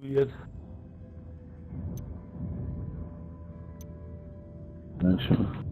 Weird. Not sure.